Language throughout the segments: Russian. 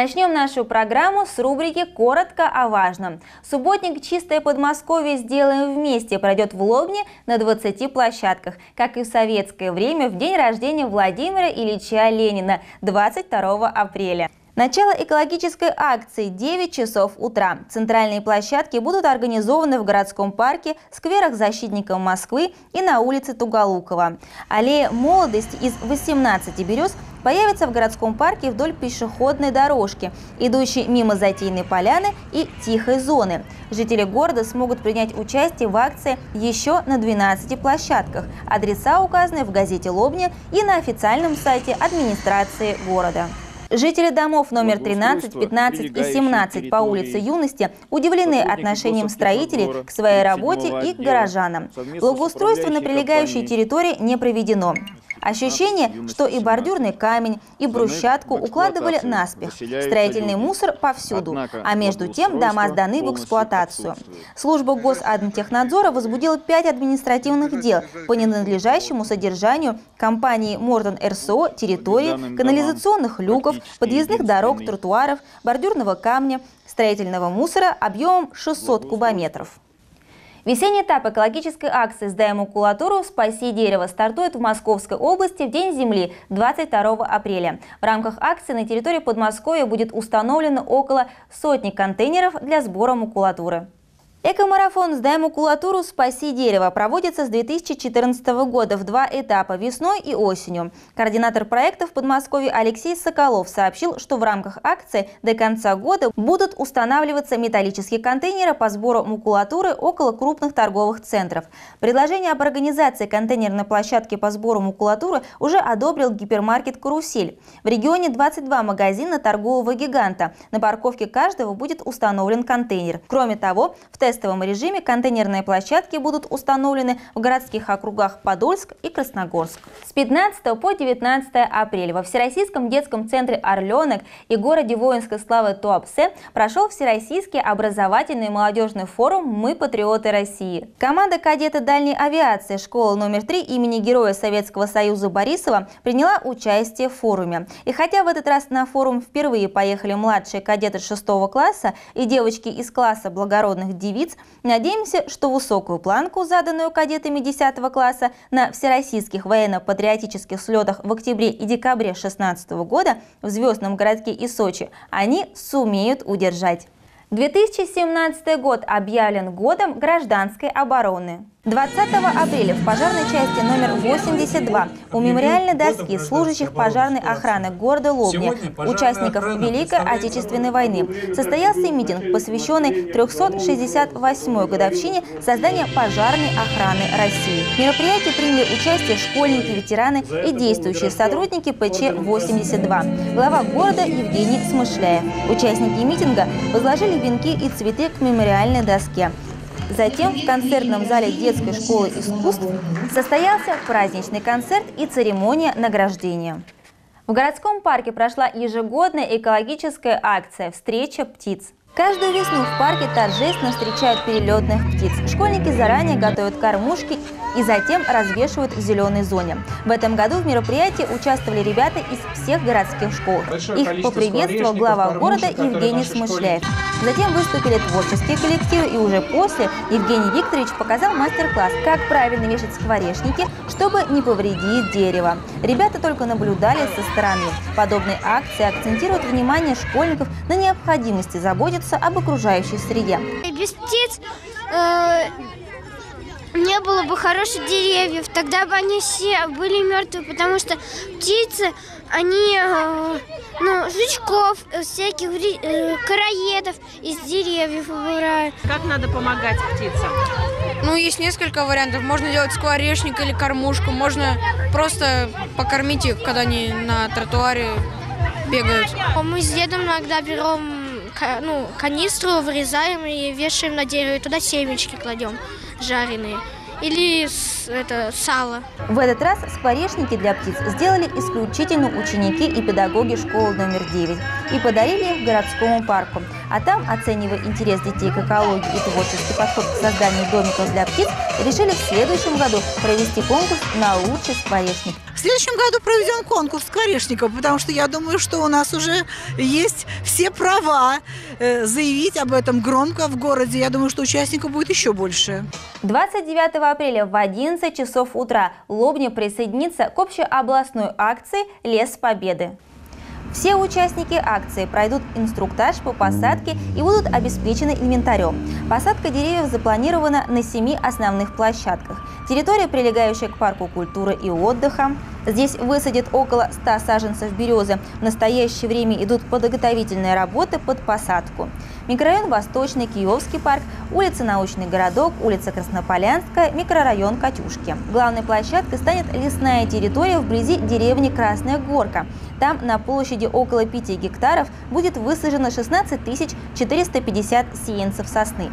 Начнем нашу программу с рубрики «Коротко о важном». Субботник «Чистое Подмосковье сделаем вместе» пройдет в Лобне на 20 площадках, как и в советское время в день рождения Владимира Ильича Ленина 22 апреля. Начало экологической акции 9 часов утра. Центральные площадки будут организованы в городском парке, скверах защитников Москвы и на улице Туголукова. Аллея молодости из 18 берез появится в городском парке вдоль пешеходной дорожки, идущей мимо Затейной поляны и Тихой зоны. Жители города смогут принять участие в акции еще на 12 площадках. Адреса указаны в газете «Лобня» и на официальном сайте администрации города. Жители домов номер 13, 15 и 17 по улице Юности удивлены отношением строителей к своей работе и к горожанам. Благоустройство на прилегающей территории не проведено. Ощущение, что и бордюрный камень, и брусчатку укладывали наспех. Строительный мусор повсюду, а между тем дома сданы в эксплуатацию. Служба Госадмтехнадзора возбудила пять административных дел по ненадлежащему содержанию компании Мортон РСО территории, канализационных люков, подъездных дорог, тротуаров, бордюрного камня, строительного мусора объемом 600 кубометров. Весенний этап экологической акции «Сдаем макулатуру. Спаси дерево» стартует в Московской области в День Земли 22 апреля. В рамках акции на территории Подмосковья будет установлено около сотни контейнеров для сбора макулатуры. Экомарафон «Сдай макулатуру, спаси дерево» проводится с 2014 года в два этапа – весной и осенью. Координатор проекта в Подмосковье Алексей Соколов сообщил, что в рамках акции до конца года будут устанавливаться металлические контейнеры по сбору макулатуры около крупных торговых центров. Предложение об организации контейнерной площадки по сбору макулатуры уже одобрил гипермаркет «Карусель». В регионе 22 магазина торгового гиганта. На парковке каждого будет установлен контейнер. Кроме того, в тестовом режиме контейнерные площадки будут установлены в городских округах Подольск и Красногорск. С 15 по 19 апреля во Всероссийском детском центре «Орленок» и городе воинской славы Туапсе прошел Всероссийский образовательный молодежный форум «Мы патриоты России». Команда кадета дальней авиации школы номер 3 имени Героя Советского Союза Борисова приняла участие в форуме. И хотя в этот раз на форум впервые поехали младшие кадеты 6 класса и девочки из класса благородных девиц, девиц, надеемся, что высокую планку, заданную кадетами 10 класса на всероссийских военно-патриотических слетах в октябре и декабре 2016 года в Звездном городке и Сочи, они сумеют удержать. 2017 год объявлен годом гражданской обороны. 20 апреля в пожарной части номер 82 у мемориальной доски служащих пожарной охраны города Лобня, участников Великой Отечественной войны, состоялся митинг, посвященный 368-й годовщине создания пожарной охраны России. В мероприятии приняли участие школьники, ветераны и действующие сотрудники ПЧ-82. Глава города Евгений Смышляев. Участники митинга возложили венки и цветы к мемориальной доске. Затем в концертном зале детской школы искусств состоялся праздничный концерт и церемония награждения. В городском парке прошла ежегодная экологическая акция «Встреча птиц». Каждую весну в парке торжественно встречают перелетных птиц. Школьники заранее готовят кормушки и затем развешивают в зеленой зоне. В этом году в мероприятии участвовали ребята из всех городских школ. Большое Их поприветствовал глава города Евгений Смышляев. Затем выступили творческие коллективы и уже после Евгений Викторович показал мастер-класс, как правильно вешать скворечники, чтобы не повредить дерево. Ребята только наблюдали со стороны. Подобные акции акцентируют внимание школьников на необходимости заботиться об окружающей среде. Без птиц э, не было бы хороших деревьев, тогда бы они все были мертвы, потому что птицы, они, э, ну, жучков, э, всяких э, короедов из деревьев выбирают. Как надо помогать птицам? Ну, есть несколько вариантов. Можно делать скворечник или кормушку, можно просто покормить их, когда они на тротуаре бегают. Мы с дедом иногда берем ну, канистру, вырезаем и вешаем на дерево, и туда семечки кладем жареные или это сало. В этот раз скворечники для птиц сделали исключительно ученики и педагоги школы номер 9 и подарили их городскому парку. А там, оценивая интерес детей к экологии и творческий подход к созданию домиков для птиц, решили в следующем году провести конкурс на лучший скворечник. В следующем году проведем конкурс скворечников, потому что я думаю, что у нас уже есть все права э, заявить об этом громко в городе. Я думаю, что участников будет еще больше. 29 апреля в 11 часов утра Лобня присоединится к общеобластной акции «Лес Победы». Все участники акции пройдут инструктаж по посадке и будут обеспечены инвентарем. Посадка деревьев запланирована на семи основных площадках. Территория, прилегающая к парку культуры и отдыха. Здесь высадят около 100 саженцев березы. В настоящее время идут подготовительные работы под посадку. Микрорайон Восточный, Киевский парк, улица Научный городок, улица Краснополянская, микрорайон Катюшки. Главной площадкой станет лесная территория вблизи деревни Красная Горка. Там на площади около 5 гектаров будет высажено 16 450 сеянцев сосны.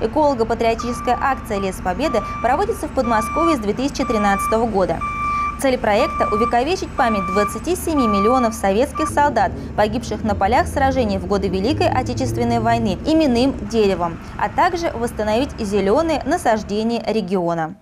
Эколого-патриотическая акция «Лес Победы» проводится в Подмосковье с 2013 года. Цель проекта – увековечить память 27 миллионов советских солдат, погибших на полях сражений в годы Великой Отечественной войны именным деревом, а также восстановить зеленые насаждения региона.